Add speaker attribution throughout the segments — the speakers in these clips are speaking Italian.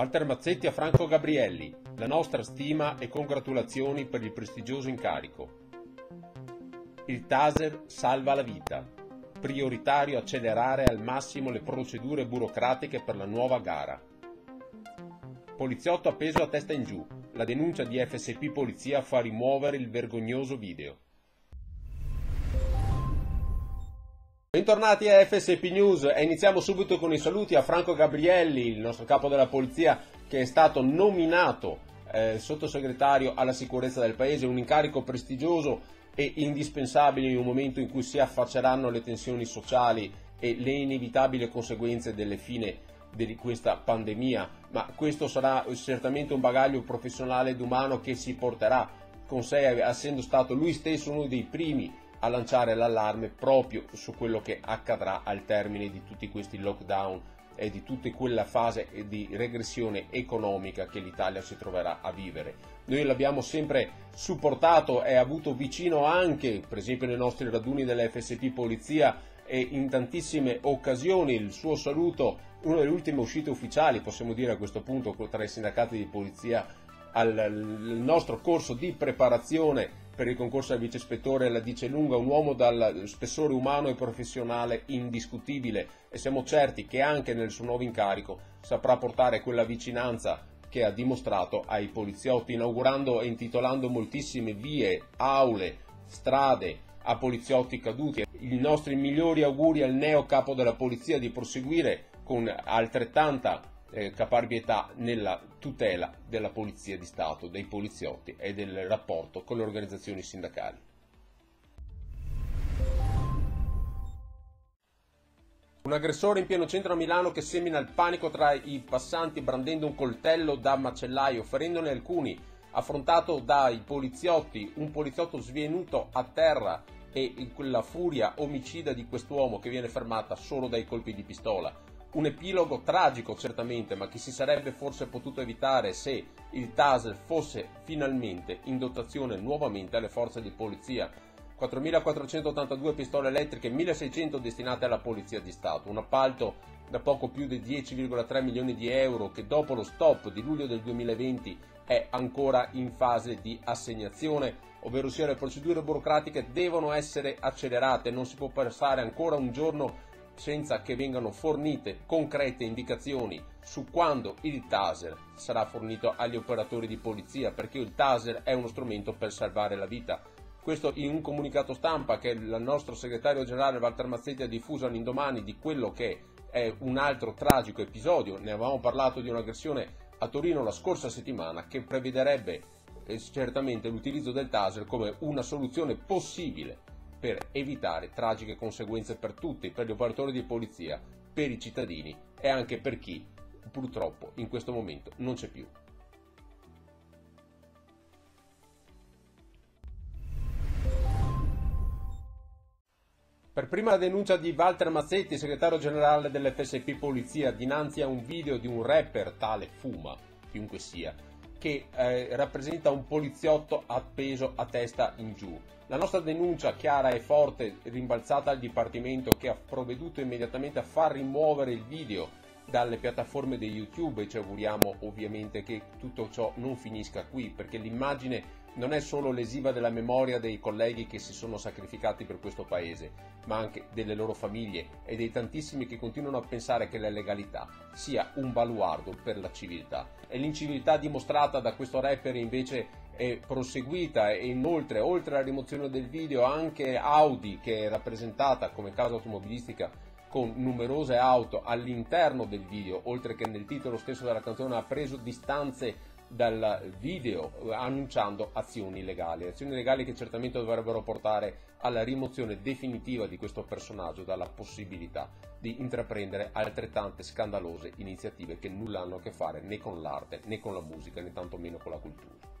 Speaker 1: Walter Mazzetti a Franco Gabrielli, la nostra stima e congratulazioni per il prestigioso incarico. Il Taser salva la vita. Prioritario accelerare al massimo le procedure burocratiche per la nuova gara. Poliziotto appeso a testa in giù. La denuncia di FSP Polizia fa rimuovere il vergognoso video. Bentornati a FSP News e iniziamo subito con i saluti a Franco Gabrielli, il nostro capo della polizia che è stato nominato eh, sottosegretario alla sicurezza del paese, un incarico prestigioso e indispensabile in un momento in cui si affacceranno le tensioni sociali e le inevitabili conseguenze delle fine di questa pandemia, ma questo sarà certamente un bagaglio professionale ed umano che si porterà con sé, essendo stato lui stesso uno dei primi a lanciare l'allarme proprio su quello che accadrà al termine di tutti questi lockdown e di tutta quella fase di regressione economica che l'Italia si troverà a vivere. Noi l'abbiamo sempre supportato e avuto vicino anche, per esempio nei nostri raduni dell'FSP Polizia e in tantissime occasioni il suo saluto, una delle ultime uscite ufficiali, possiamo dire a questo punto, tra i sindacati di polizia al nostro corso di preparazione per il concorso al vice ispettore la dice lunga, un uomo dal spessore umano e professionale indiscutibile e siamo certi che anche nel suo nuovo incarico saprà portare quella vicinanza che ha dimostrato ai poliziotti, inaugurando e intitolando moltissime vie, aule, strade a poliziotti caduti. I nostri migliori auguri al neo capo della polizia di proseguire con altrettanta eh, caparbietà nella tutela della Polizia di Stato, dei poliziotti e del rapporto con le organizzazioni sindacali. Un aggressore in pieno centro a Milano che semina il panico tra i passanti brandendo un coltello da macellaio, ferendone alcuni, affrontato dai poliziotti, un poliziotto svenuto a terra e quella furia omicida di quest'uomo che viene fermata solo dai colpi di pistola un epilogo tragico certamente, ma che si sarebbe forse potuto evitare se il TASEL fosse finalmente in dotazione nuovamente alle forze di polizia. 4.482 pistole elettriche, 1.600 destinate alla Polizia di Stato, un appalto da poco più di 10,3 milioni di euro che dopo lo stop di luglio del 2020 è ancora in fase di assegnazione, ovvero sia le procedure burocratiche devono essere accelerate, non si può passare ancora un giorno senza che vengano fornite concrete indicazioni su quando il taser sarà fornito agli operatori di polizia, perché il taser è uno strumento per salvare la vita. Questo in un comunicato stampa che il nostro segretario generale Walter Mazzetti ha diffuso all'indomani di quello che è un altro tragico episodio. Ne avevamo parlato di un'aggressione a Torino la scorsa settimana che prevederebbe eh, certamente l'utilizzo del taser come una soluzione possibile per evitare tragiche conseguenze per tutti, per gli operatori di polizia, per i cittadini e anche per chi purtroppo in questo momento non c'è più. Per prima la denuncia di Walter Mazzetti, segretario generale dell'FSP Polizia, dinanzi a un video di un rapper tale Fuma, chiunque sia, che eh, rappresenta un poliziotto appeso a testa in giù. La nostra denuncia chiara e forte, rimbalzata al Dipartimento che ha provveduto immediatamente a far rimuovere il video dalle piattaforme di YouTube e ci auguriamo ovviamente che tutto ciò non finisca qui perché l'immagine non è solo lesiva della memoria dei colleghi che si sono sacrificati per questo paese, ma anche delle loro famiglie e dei tantissimi che continuano a pensare che la legalità sia un baluardo per la civiltà. E l'inciviltà dimostrata da questo rapper invece è proseguita e inoltre, oltre alla rimozione del video, anche Audi che è rappresentata come casa automobilistica con numerose auto all'interno del video, oltre che nel titolo stesso della canzone, ha preso distanze dal video annunciando azioni legali, azioni legali che certamente dovrebbero portare alla rimozione definitiva di questo personaggio dalla possibilità di intraprendere altrettante scandalose iniziative che nulla hanno a che fare né con l'arte né con la musica né tantomeno con la cultura.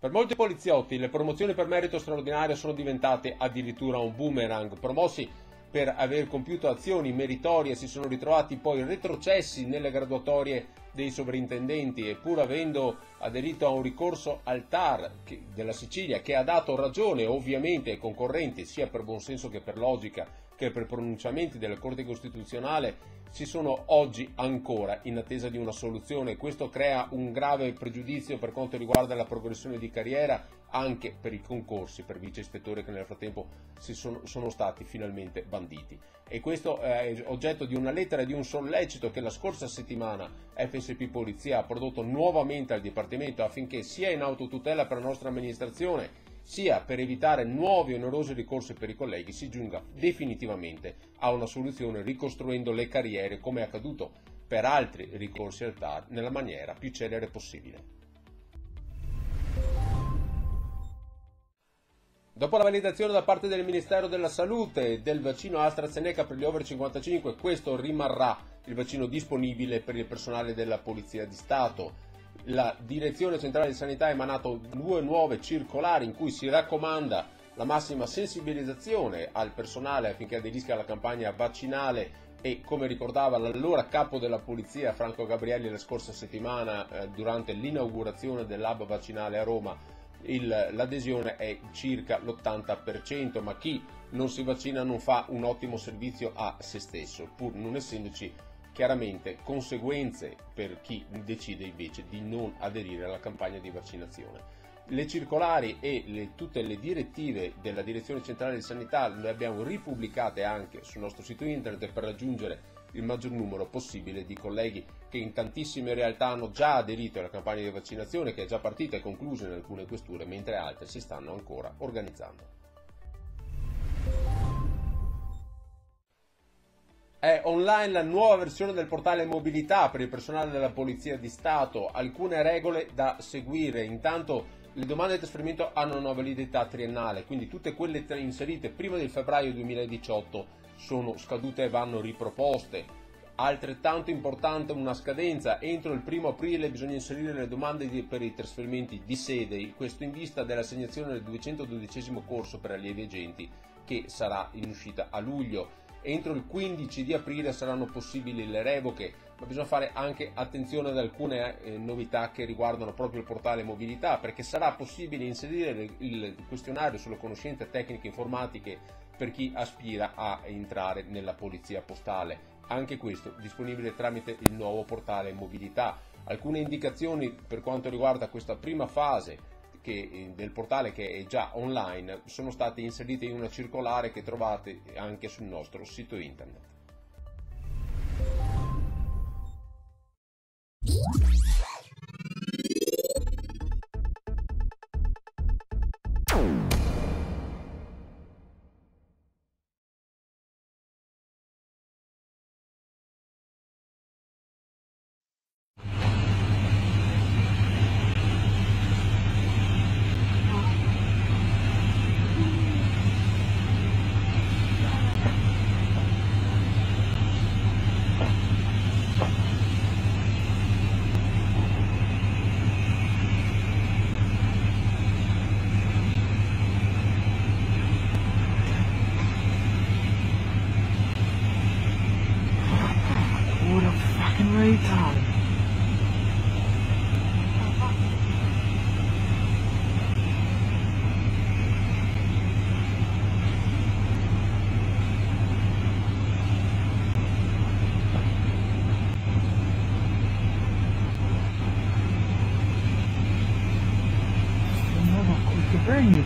Speaker 1: Per molti poliziotti le promozioni per merito straordinario sono diventate addirittura un boomerang. Promossi per aver compiuto azioni meritorie si sono ritrovati poi retrocessi nelle graduatorie dei sovrintendenti e pur avendo aderito a un ricorso al TAR della Sicilia che ha dato ragione ovviamente ai concorrenti sia per buonsenso che per logica che per pronunciamenti della Corte Costituzionale si sono oggi ancora in attesa di una soluzione. Questo crea un grave pregiudizio per quanto riguarda la progressione di carriera anche per i concorsi per vice ispettore che nel frattempo sono, sono, stati finalmente banditi. E questo è oggetto di una lettera e di un sollecito che la scorsa settimana FSP Polizia ha prodotto nuovamente al Dipartimento affinché sia in autotutela per la nostra amministrazione sia per evitare nuovi onerosi ricorsi per i colleghi si giunga definitivamente a una soluzione ricostruendo le carriere come è accaduto per altri ricorsi al TAR nella maniera più celere possibile. Dopo la validazione da parte del Ministero della Salute del vaccino AstraZeneca per gli over 55, questo rimarrà il vaccino disponibile per il personale della Polizia di Stato la Direzione Centrale di Sanità ha emanato due nuove circolari in cui si raccomanda la massima sensibilizzazione al personale affinché aderisca alla campagna vaccinale e come ricordava l'allora capo della polizia Franco Gabrielli la scorsa settimana eh, durante l'inaugurazione dell'hub vaccinale a Roma il, l'adesione è circa l'80% ma chi non si vaccina non fa un ottimo servizio a se stesso pur non essendoci chiaramente conseguenze per chi decide invece di non aderire alla campagna di vaccinazione. Le circolari e le, tutte le direttive della Direzione Centrale di Sanità le abbiamo ripubblicate anche sul nostro sito internet per raggiungere il maggior numero possibile di colleghi che in tantissime realtà hanno già aderito alla campagna di vaccinazione che è già partita e conclusa in alcune questure, mentre altre si stanno ancora organizzando. È online la nuova versione del portale mobilità per il personale della Polizia di Stato, alcune regole da seguire. Intanto le domande di trasferimento hanno una validità triennale, quindi tutte quelle inserite prima del febbraio 2018 sono scadute e vanno riproposte. Altrettanto importante una scadenza, entro il primo aprile bisogna inserire le domande di, per i trasferimenti di sede, questo in vista dell'assegnazione del 212 corso per allievi agenti che sarà in uscita a luglio entro il 15 di aprile saranno possibili le revoche, ma bisogna fare anche attenzione ad alcune eh, novità che riguardano proprio il portale mobilità, perché sarà possibile inserire il questionario sulle conoscenze tecniche informatiche per chi aspira a entrare nella polizia postale. Anche questo disponibile tramite il nuovo portale mobilità. Alcune indicazioni per quanto riguarda questa prima fase che, eh, del portale che è già online sono state inserite in una circolare che trovate anche sul nostro sito internet.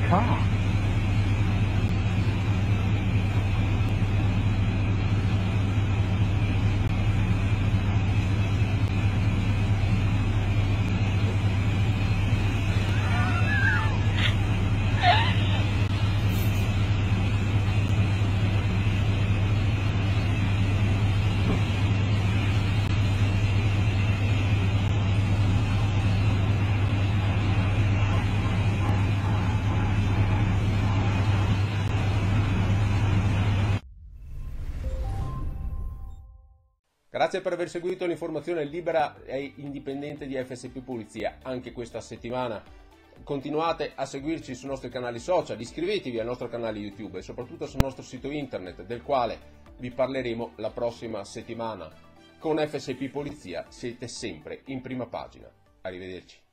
Speaker 1: car. Grazie per aver seguito l'informazione libera e indipendente di FSP Polizia anche questa settimana. continuate a seguirci sui nostri canali social, iscrivetevi al nostro canale YouTube e soprattutto sul nostro sito internet del quale vi parleremo la prossima settimana. Con FSP Polizia siete sempre in prima pagina. Arrivederci.